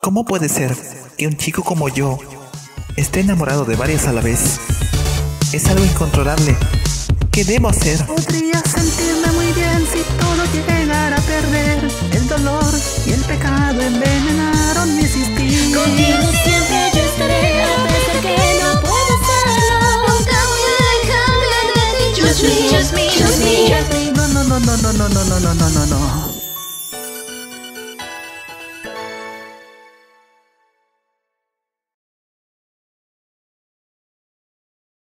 ¿Cómo puede ser que un chico como yo esté enamorado de varias a la vez? Es algo incontrolable. ¿Qué debo hacer? Podría sentirme muy bien si todo llegara a perder. El dolor y el pecado envenenaron mi existir. Contigo siempre yo estaré, a pesar que no puedo serlo. Nunca voy a dejar de ti. Just me, just me, just me. No, no, no, no, no, no, no, no, no, no, no.